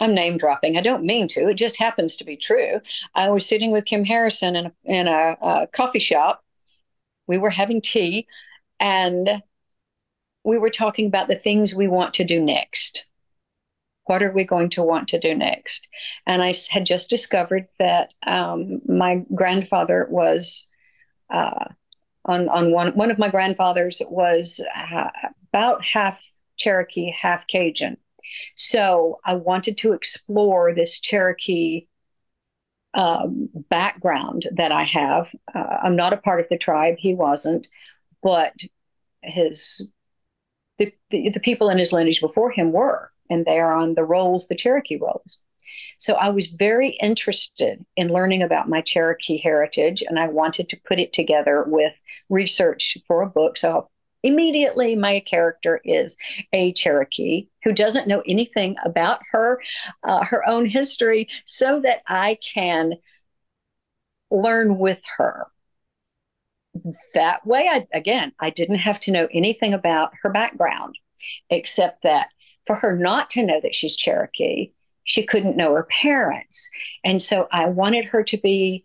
I'm name dropping. I don't mean to. It just happens to be true. I was sitting with Kim Harrison in a, in a, a coffee shop. We were having tea, and we were talking about the things we want to do next. What are we going to want to do next? And I had just discovered that um, my grandfather was uh, on on one one of my grandfathers was uh, about half Cherokee, half Cajun. So I wanted to explore this Cherokee um, background that I have. Uh, I'm not a part of the tribe; he wasn't, but his the, the, the people in his lineage before him were, and they are on the rolls, the Cherokee rolls. So I was very interested in learning about my Cherokee heritage, and I wanted to put it together with research for a book. So immediately my character is a Cherokee who doesn't know anything about her uh, her own history, so that I can learn with her. That way, I again, I didn't have to know anything about her background, except that for her not to know that she's Cherokee she couldn't know her parents. And so I wanted her to be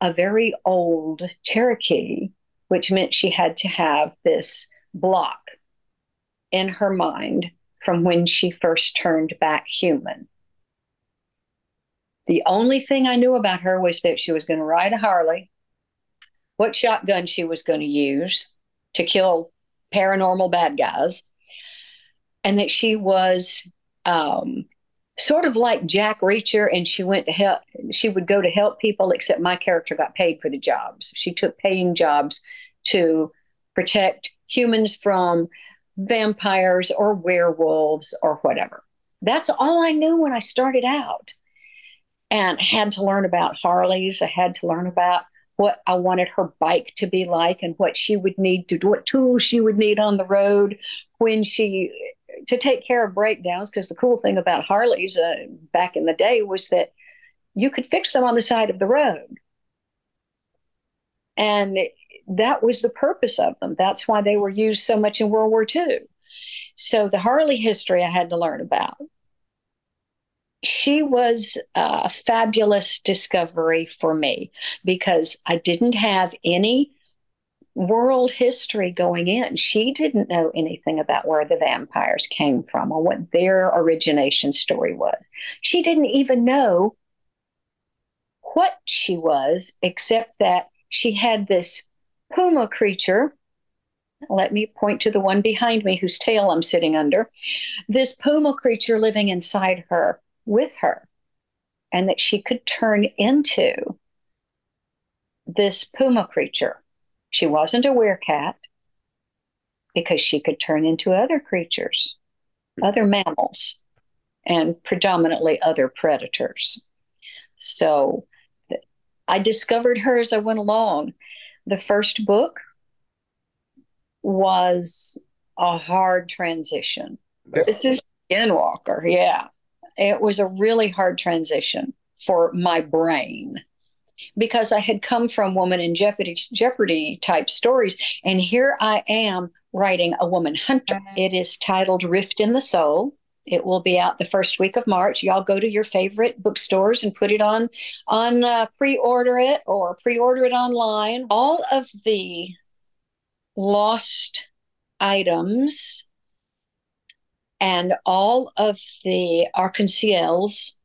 a very old Cherokee, which meant she had to have this block in her mind from when she first turned back human. The only thing I knew about her was that she was going to ride a Harley, what shotgun she was going to use to kill paranormal bad guys, and that she was um, sort of like Jack Reacher, and she went to help. She would go to help people, except my character got paid for the jobs. She took paying jobs to protect humans from vampires or werewolves or whatever. That's all I knew when I started out. And had to learn about Harleys. I had to learn about what I wanted her bike to be like and what she would need to do, what tools she would need on the road when she to take care of breakdowns because the cool thing about Harleys uh, back in the day was that you could fix them on the side of the road. And that was the purpose of them. That's why they were used so much in World War II. So the Harley history I had to learn about. She was a fabulous discovery for me because I didn't have any world history going in. She didn't know anything about where the vampires came from or what their origination story was. She didn't even know what she was, except that she had this puma creature. Let me point to the one behind me whose tail I'm sitting under. This puma creature living inside her with her, and that she could turn into this puma creature she wasn't a werecat because she could turn into other creatures, other mammals, and predominantly other predators. So I discovered her as I went along. The first book was a hard transition. This is Skinwalker, yeah. It was a really hard transition for my brain because I had come from woman in jeopardy jeopardy type stories and here I am writing a woman hunter. It is titled Rift in the Soul. It will be out the first week of March. Y'all go to your favorite bookstores and put it on on uh, pre-order it or pre-order it online. All of the lost items and all of the arc-en-ciels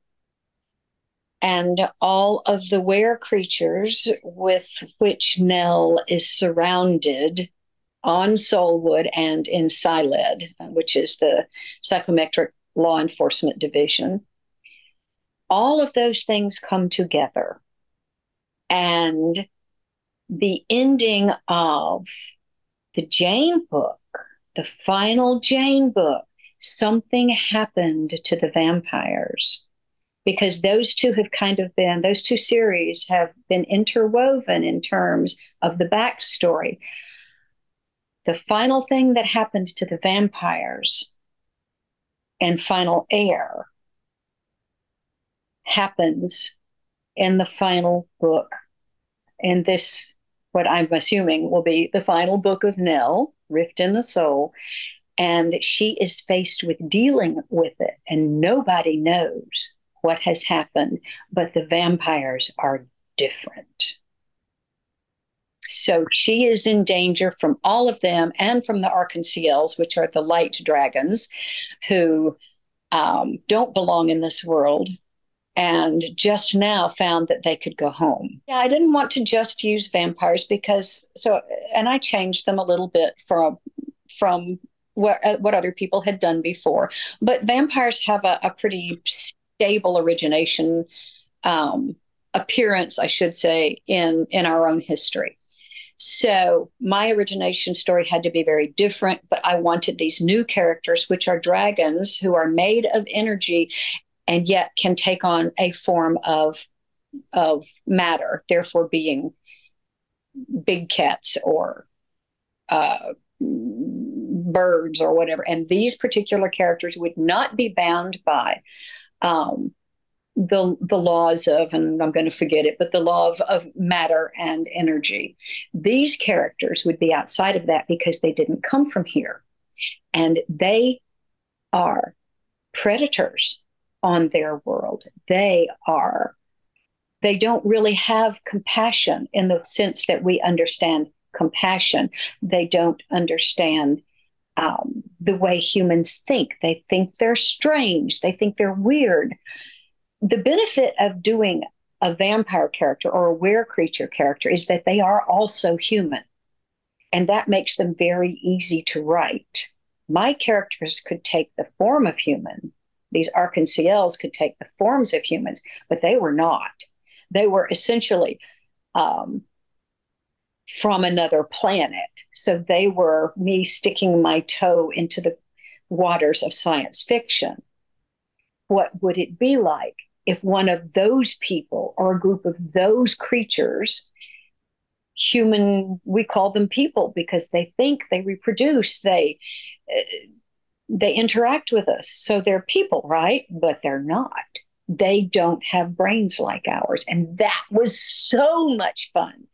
and all of the were creatures with which Nell is surrounded on Soulwood and in PsyLED, uh, which is the Psychometric Law Enforcement Division. All of those things come together. And the ending of the Jane book, the final Jane book, something happened to the vampires because those two have kind of been, those two series have been interwoven in terms of the backstory. The final thing that happened to the vampires and final air happens in the final book. And this, what I'm assuming, will be the final book of Nell, Rift in the Soul. and she is faced with dealing with it, and nobody knows what has happened, but the vampires are different. So she is in danger from all of them and from the Arc-en-Ciels, which are the light dragons who um, don't belong in this world and just now found that they could go home. Yeah, I didn't want to just use vampires because so, and I changed them a little bit from from what, uh, what other people had done before. But vampires have a, a pretty stable origination um, appearance, I should say, in in our own history. So my origination story had to be very different, but I wanted these new characters, which are dragons who are made of energy and yet can take on a form of of matter, therefore being big cats or uh, birds or whatever. And these particular characters would not be bound by um, the the laws of, and I'm going to forget it, but the law of, of matter and energy. These characters would be outside of that because they didn't come from here, and they are predators on their world. They are, they don't really have compassion in the sense that we understand compassion. They don't understand um, the way humans think. They think they're strange, they think they're weird. The benefit of doing a vampire character or a were creature character is that they are also human. And that makes them very easy to write. My characters could take the form of human, these Arc-en-Ciels could take the forms of humans, but they were not. They were essentially um, from another planet. So they were me sticking my toe into the waters of science fiction. What would it be like if one of those people or a group of those creatures, human, we call them people because they think, they reproduce, they. Uh, they interact with us. So they're people, right? But they're not. They don't have brains like ours. And that was so much fun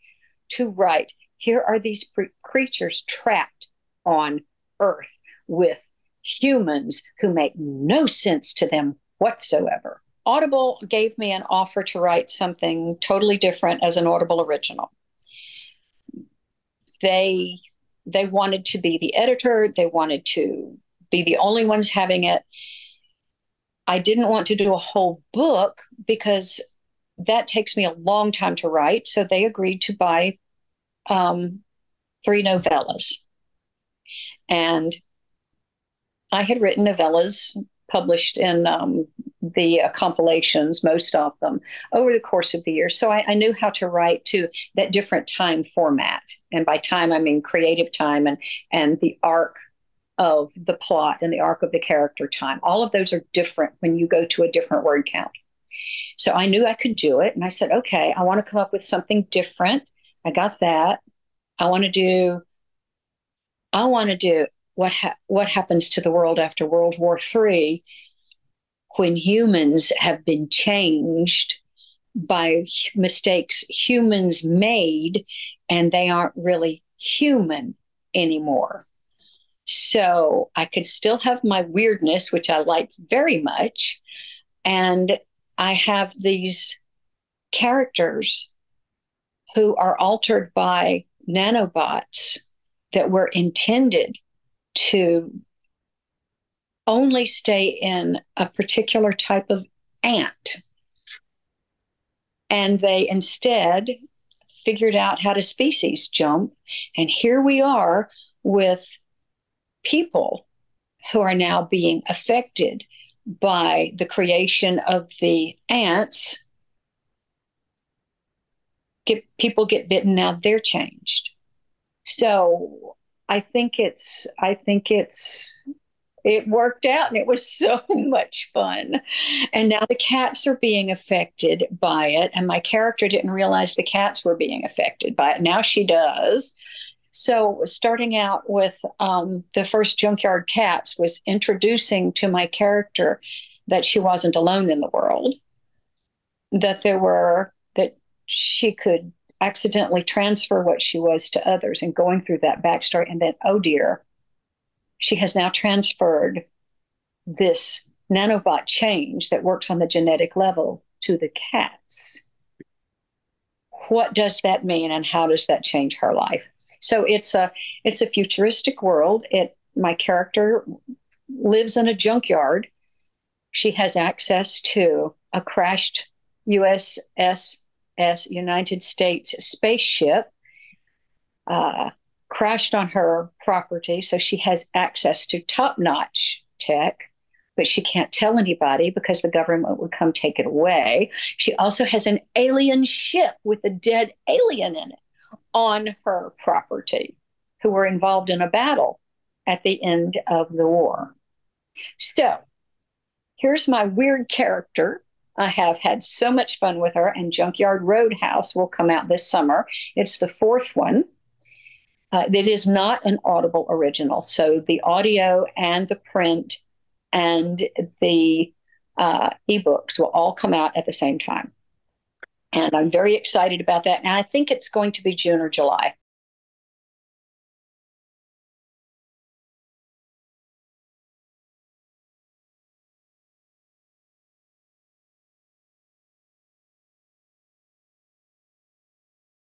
to write. Here are these pre- creatures trapped on Earth with humans who make no sense to them whatsoever. Audible gave me an offer to write something totally different as an Audible original. They they wanted to be the editor, they wanted to be the only ones having it. I didn't want to do a whole book because that takes me a long time to write. So they agreed to buy um, three novellas. And I had written novellas published in um, the uh, compilations, most of them, over the course of the year. So I, I, knew how to write to that different time format. And by time, I mean creative time and, and the arc of the plot and the arc of the character time. All of those are different when you go to a different word count. So I knew I could do it. And I said, okay, I want to come up with something different. I got that. I want to do, I want to do what, ha- what happens to the world after World War III when humans have been changed by mistakes humans made and they aren't really human anymore. So I could still have my weirdness, which I like very much. And I have these characters who are altered by nanobots that were intended to only stay in a particular type of ant. And they instead figured out how to species jump. And here we are with people who are now being affected by the creation of the ants get people get bitten now they're changed so i think it's i think it's it worked out and it was so much fun. And now the cats are being affected by it. And my character didn't realize the cats were being affected by it. Now she does. So, starting out with um, the first Junkyard Cats was introducing to my character that she wasn't alone in the world, that there were, that she could accidentally transfer what she was to others and going through that backstory. And then, oh dear, she has now transferred this nanobot change that works on the genetic level to the cats. What does that mean and how does that change her life? So it's a it's a futuristic world. It my character lives in a junkyard. She has access to a crashed USS United States spaceship uh, crashed on her property, so she has access to top notch tech, but she can't tell anybody because the government would come take it away. She also has an alien ship with a dead alien in it on her property who were involved in a battle at the end of the war. So here's my weird character. I have had so much fun with her, and Junkyard Roadhouse will come out this summer. It's the fourth one. Uh, it is not an Audible original. So the audio and the print and the uh, ebooks will all come out at the same time. And I'm very excited about that. And I think it's going to be June or July.